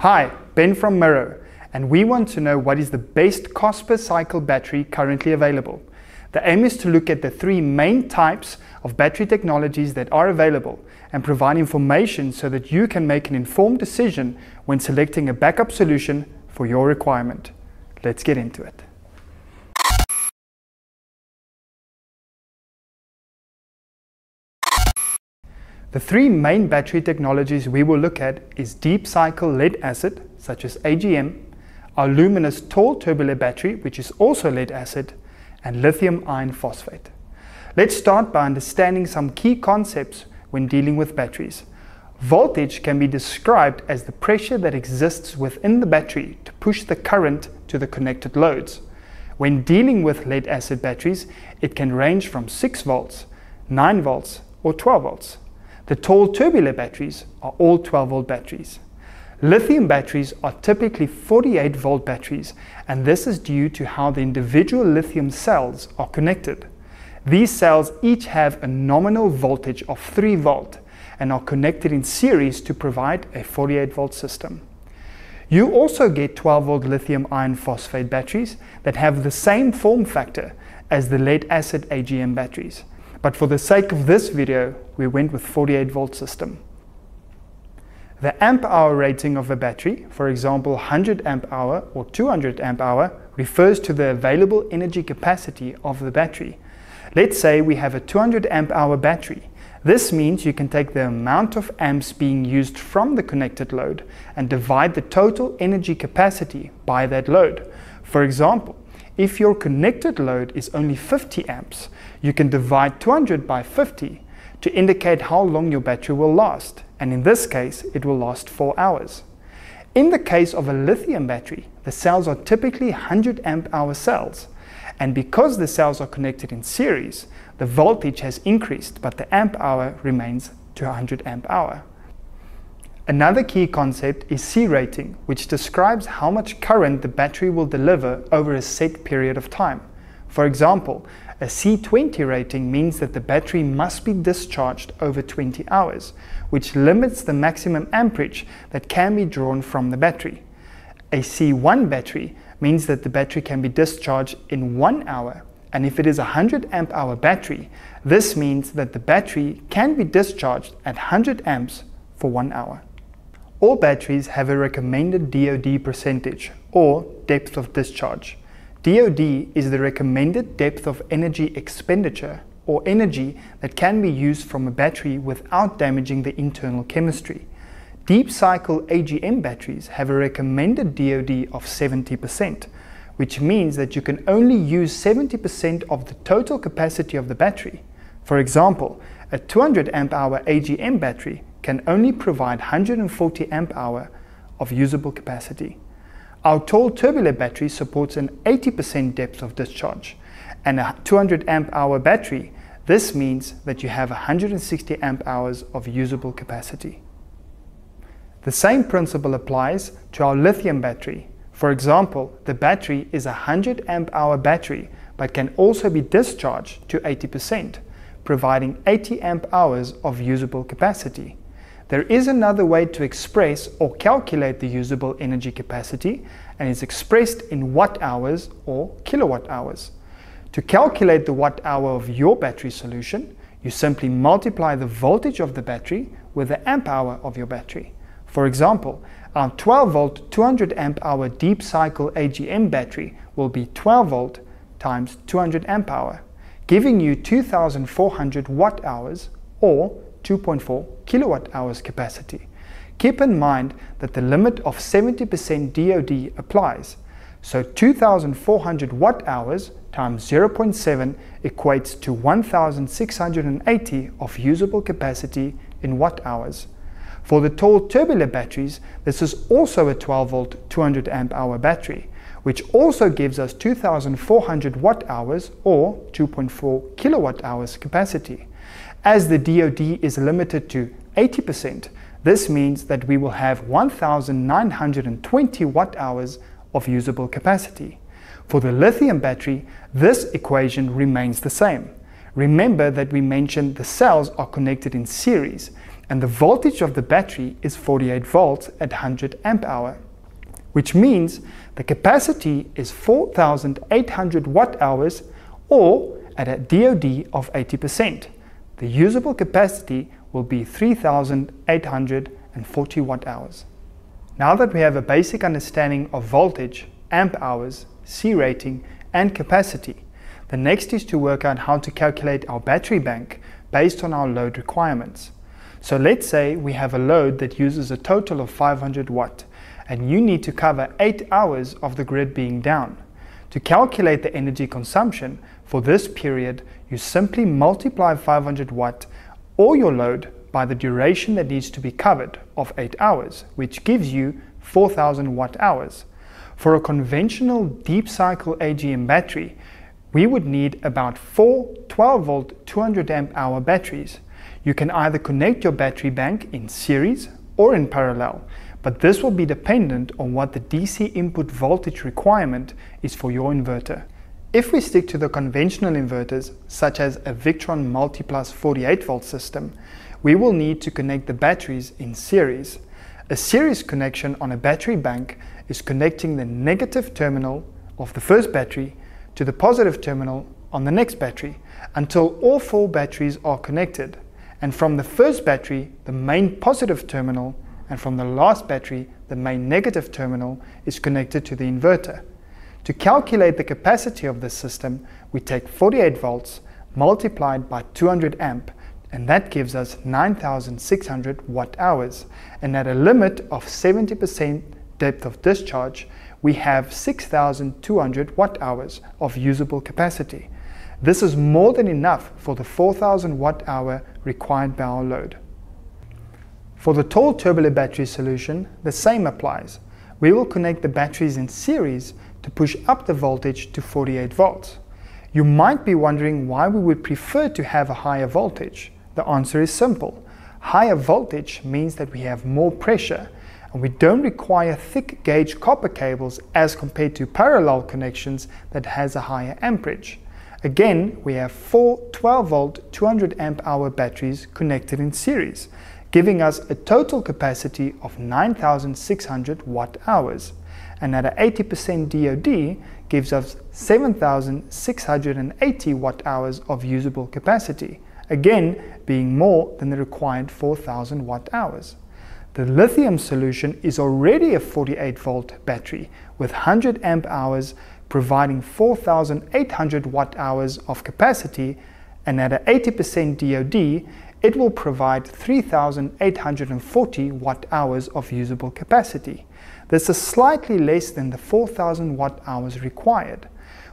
Hi, Ben from Miro, and we want to know what is the best cost per cycle battery currently available. The aim is to look at the three main types of battery technologies that are available and provide information so that you can make an informed decision when selecting a backup solution for your requirement. Let's get into it. The three main battery technologies we will look at is deep cycle lead acid, such as AGM, our luminous tall tubular battery, which is also lead acid, and lithium iron phosphate. Let's start by understanding some key concepts when dealing with batteries. Voltage can be described as the pressure that exists within the battery to push the current to the connected loads. When dealing with lead acid batteries, it can range from 6 volts, 9 volts, or 12 volts. The tall tubular batteries are all 12 volt batteries. Lithium batteries are typically 48 volt batteries and this is due to how the individual lithium cells are connected. These cells each have a nominal voltage of 3 volt and are connected in series to provide a 48 volt system. You also get 12 volt lithium iron phosphate batteries that have the same form factor as the lead acid AGM batteries. But for the sake of this video, we went with 48 volt system. The amp hour rating of a battery, for example 100 amp hour or 200 amp hour, refers to the available energy capacity of the battery. Let's say we have a 200 amp hour battery. This means you can take the amount of amps being used from the connected load and divide the total energy capacity by that load. For example, if your connected load is only 50 amps, you can divide 200 by 50 to indicate how long your battery will last, and in this case, it will last 4 hours. In the case of a lithium battery, the cells are typically 100 amp hour cells, and because the cells are connected in series, the voltage has increased, but the amp hour remains to 100 amp hour. Another key concept is C rating, which describes how much current the battery will deliver over a set period of time. For example, a C20 rating means that the battery must be discharged over 20 hours, which limits the maximum amperage that can be drawn from the battery. A C1 battery means that the battery can be discharged in one hour, and if it is a 100 amp hour battery, this means that the battery can be discharged at 100 amps for one hour. All batteries have a recommended DOD percentage, or depth of discharge. DOD is the recommended depth of energy expenditure, or energy that can be used from a battery without damaging the internal chemistry. Deep cycle AGM batteries have a recommended DOD of 70%, which means that you can only use 70% of the total capacity of the battery. For example, a 200 amp hour AGM battery can only provide 140 amp hour of usable capacity. Our tall tubular battery supports an 80% depth of discharge and a 200 amp hour battery. This means that you have 160 amp hours of usable capacity. The same principle applies to our lithium battery. For example, the battery is a 100 amp hour battery but can also be discharged to 80%, providing 80 amp hours of usable capacity. There is another way to express or calculate the usable energy capacity and it's expressed in watt hours or kilowatt hours. To calculate the watt hour of your battery solution, you simply multiply the voltage of the battery with the amp hour of your battery. For example, our 12 volt 200 amp hour deep cycle AGM battery will be 12 volt times 200 amp hour, giving you 2400 watt hours or 2.4 kilowatt hours capacity. Keep in mind that the limit of 70% DOD applies, so 2400 watt hours times 0.7 equates to 1680 of usable capacity in watt hours. For the tall tubular batteries, this is also a 12 volt 200 amp hour battery, which also gives us 2400 watt hours or 2.4 kilowatt hours capacity. As the DOD is limited to 80%, this means that we will have 1920 watt hours of usable capacity. For the lithium battery, this equation remains the same. Remember that we mentioned the cells are connected in series, and the voltage of the battery is 48 volts at 100 amp hour, which means the capacity is 4800 watt hours or at a DOD of 80%. The usable capacity will be 3840 watt hours. Now that we have a basic understanding of voltage, amp hours, C rating and capacity, the next is to work out how to calculate our battery bank based on our load requirements. So let's say we have a load that uses a total of 500 watt and you need to cover 8 hours of the grid being down. To calculate the energy consumption for this period, you simply multiply 500 watt or your load by the duration that needs to be covered of 8 hours, which gives you 4000 watt hours. For a conventional deep cycle AGM battery, we would need about 4 12 volt 200 amp hour batteries you can either connect your battery bank in series or in parallel, but this will be dependent on what the DC input voltage requirement is for your inverter. If we stick to the conventional inverters, such as a Victron Multiplus 48 volt system, we will need to connect the batteries in series. A series connection on a battery bank is connecting the negative terminal of the first battery to the positive terminal on the next battery until all four batteries are connected and from the first battery, the main positive terminal, and from the last battery, the main negative terminal, is connected to the inverter. To calculate the capacity of this system, we take 48 volts multiplied by 200 amp, and that gives us 9600 watt hours. And at a limit of 70% depth of discharge, we have 6200 watt hours of usable capacity. This is more than enough for the 4000 watt hour required by our load. For the tall tubular battery solution, the same applies. We will connect the batteries in series to push up the voltage to 48 volts. You might be wondering why we would prefer to have a higher voltage. The answer is simple. Higher voltage means that we have more pressure and we don't require thick gauge copper cables as compared to parallel connections that has a higher amperage. Again, we have four 12 volt 200 amp hour batteries connected in series, giving us a total capacity of 9600 watt hours. And at an 80% DOD gives us 7680 watt hours of usable capacity, again being more than the required 4000 watt hours. The lithium solution is already a 48 volt battery with 100 amp hours providing 4,800 watt hours of capacity and at an 80% DOD, it will provide 3,840 watt hours of usable capacity. This is slightly less than the 4,000 watt hours required.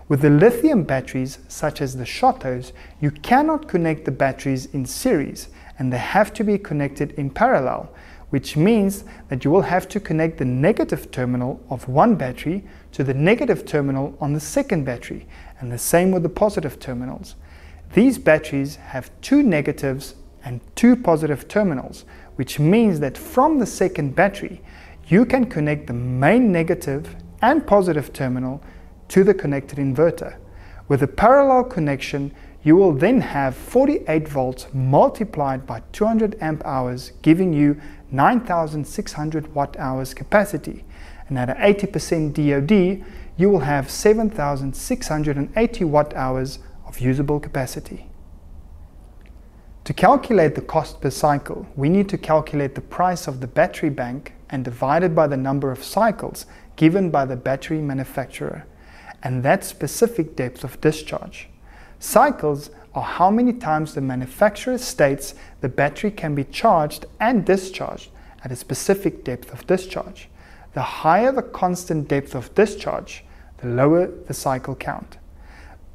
With the lithium batteries, such as the Shotos, you cannot connect the batteries in series and they have to be connected in parallel, which means that you will have to connect the negative terminal of one battery to the negative terminal on the second battery, and the same with the positive terminals. These batteries have two negatives and two positive terminals, which means that from the second battery, you can connect the main negative and positive terminal to the connected inverter. With a parallel connection, you will then have 48 volts multiplied by 200 amp hours, giving you 9600 watt hours capacity. And at an 80% DOD, you will have 7680 watt hours of usable capacity. To calculate the cost per cycle, we need to calculate the price of the battery bank and divide it by the number of cycles given by the battery manufacturer, and that specific depth of discharge. Cycles are how many times the manufacturer states the battery can be charged and discharged at a specific depth of discharge. The higher the constant depth of discharge, the lower the cycle count.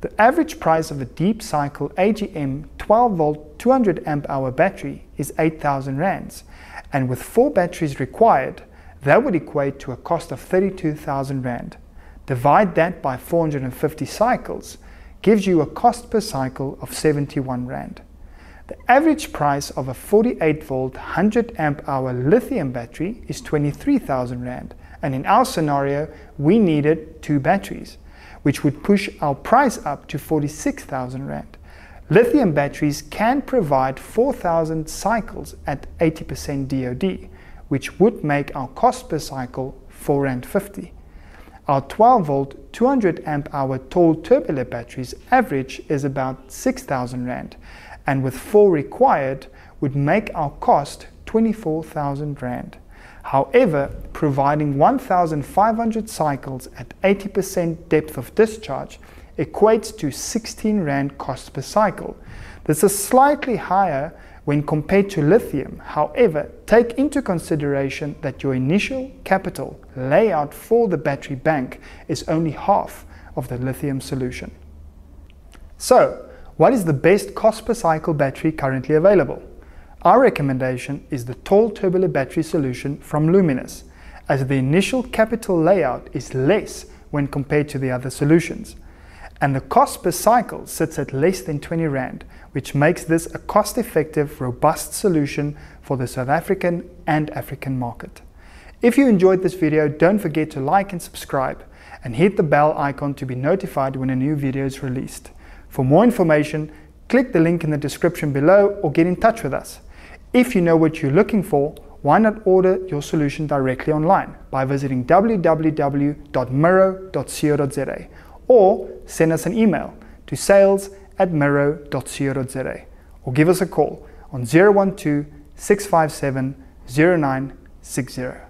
The average price of a deep cycle AGM 12 volt 200 amp hour battery is 8000 rands and with four batteries required that would equate to a cost of 32,000 rand. Divide that by 450 cycles gives you a cost per cycle of 71 Rand. The average price of a 48 volt 100 amp hour lithium battery is 23,000 Rand and in our scenario we needed two batteries which would push our price up to 46,000 Rand. Lithium batteries can provide 4,000 cycles at 80% DOD, which would make our cost per cycle 4 Rand 50. Our 12 volt 200 amp hour tall tubular batteries average is about 6,000 Rand and with 4 required would make our cost 24,000 Rand. However, providing 1,500 cycles at 80% depth of discharge equates to 16 Rand cost per cycle. This is slightly higher when compared to lithium. However, take into consideration that your initial capital layout for the battery bank is only half of the lithium solution. So, what is the best cost per cycle battery currently available? Our recommendation is the tall tubular battery solution from Luminous, as the initial capital layout is less when compared to the other solutions and the cost per cycle sits at less than 20 Rand, which makes this a cost-effective, robust solution for the South African and African market. If you enjoyed this video, don't forget to like and subscribe, and hit the bell icon to be notified when a new video is released. For more information, click the link in the description below or get in touch with us. If you know what you're looking for, why not order your solution directly online by visiting www.miro.co.za or send us an email to sales at miro.co.za or give us a call on 012 657 0960.